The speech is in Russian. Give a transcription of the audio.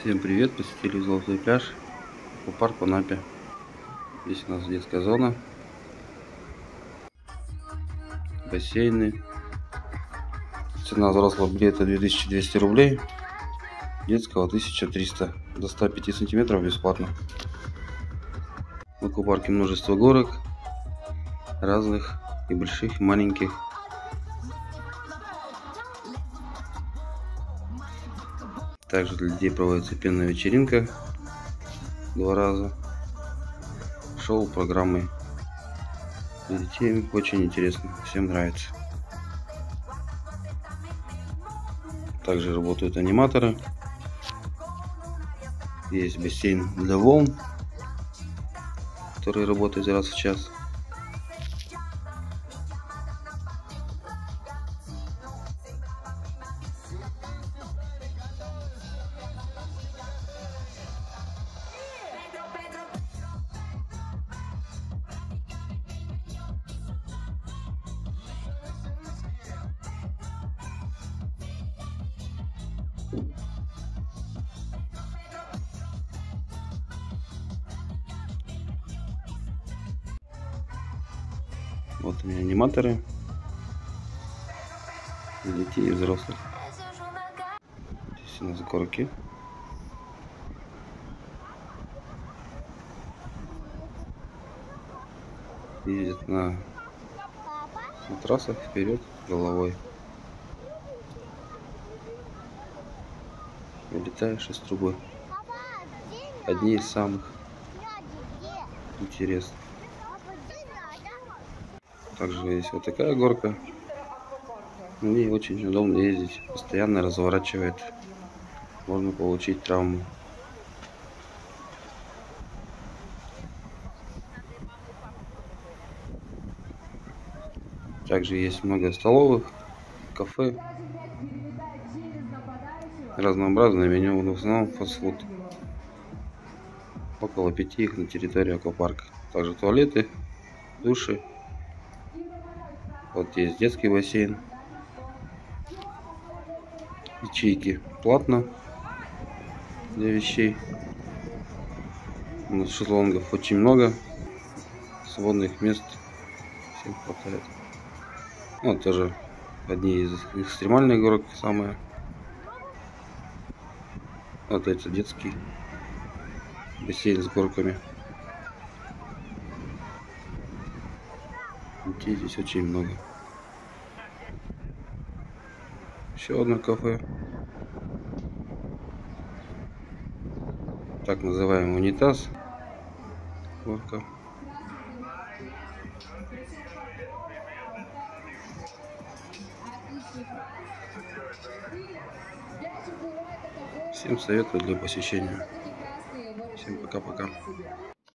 Всем привет, посетили Золотой пляж, парк в Анапе. Здесь у нас детская зона, бассейны. Цена взрослого билета 2200 рублей, детского 1300, до 105 сантиметров бесплатно. В аквапарке множество горок, разных и больших, и маленьких. Также для детей проводится пенная вечеринка два раза. Шоу программы для детей очень интересно, всем нравится. Также работают аниматоры. Есть бассейн для волн, который работает раз в час. Вот они аниматоры для детей и взрослых. Здесь у нас горки. Ездят на, на трассах вперед головой. Вылетаешь из трубы. Одни из самых интересных. Также есть вот такая горка. На ней очень удобно ездить. Постоянно разворачивает. Можно получить травму. Также есть много столовых, кафе. Разнообразное меню, в основном фастфуд. Около пяти их на территории аквапарка. Также туалеты, души. Вот есть детский бассейн. Ячейки платно для вещей. У нас шезлонгов очень много. Свободных мест всем хватает. Вот тоже одни из экстремальных горок самые. Это детский бассейн с горками. Детей здесь очень много. Еще одно кафе. Так называемый унитаз. Горка. Всем советую для посещения. Всем пока-пока.